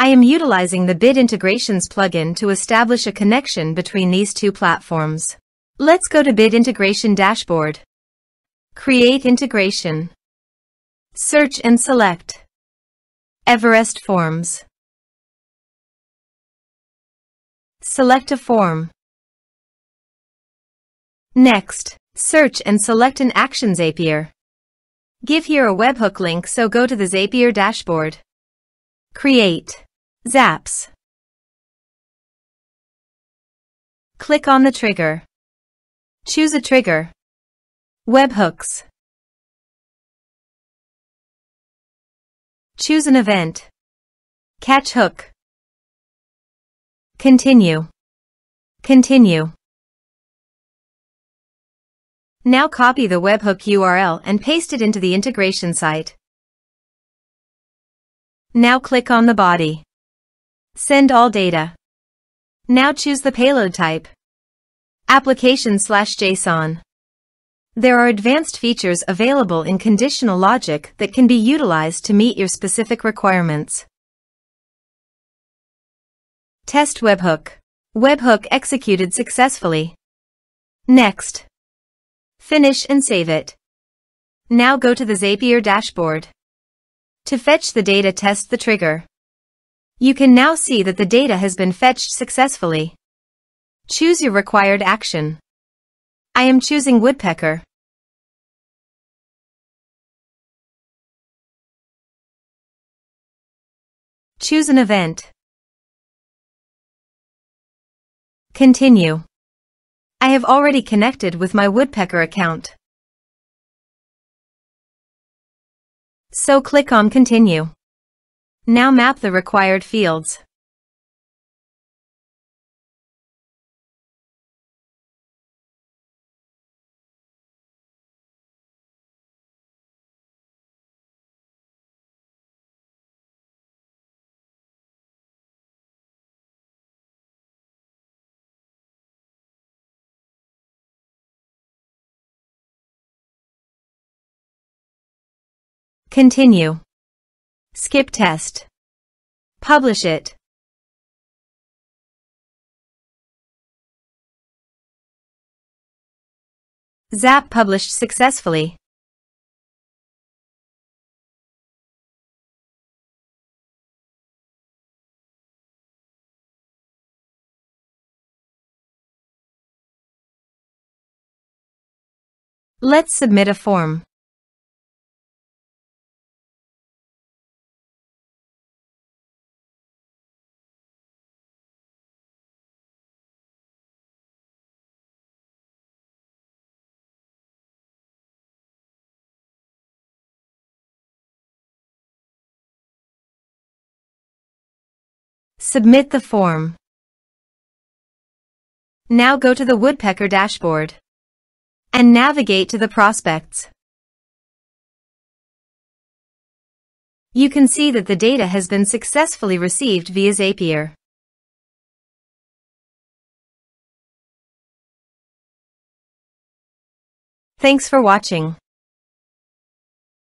I am utilizing the Bit Integrations plugin to establish a connection between these two platforms. Let's go to Bit Integration Dashboard. Create Integration. Search and select Everest Forms. Select a form. Next, search and select an Actions Zapier. Give here a webhook link so go to the Zapier dashboard. Create Zaps. Click on the trigger. Choose a trigger. Webhooks. Choose an event. Catch hook. Continue. Continue. Now copy the webhook URL and paste it into the integration site. Now click on the body. Send all data. Now choose the payload type. Application slash JSON. There are advanced features available in conditional logic that can be utilized to meet your specific requirements. Test webhook. Webhook executed successfully. Next. Finish and save it. Now go to the Zapier dashboard. To fetch the data test the trigger. You can now see that the data has been fetched successfully. Choose your required action. I am choosing Woodpecker. Choose an event. Continue. I have already connected with my Woodpecker account. So click on Continue. Now map the required fields. Continue. Skip test. Publish it. Zap published successfully. Let's submit a form. Submit the form. Now go to the Woodpecker dashboard and navigate to the prospects. You can see that the data has been successfully received via Zapier. Thanks for watching.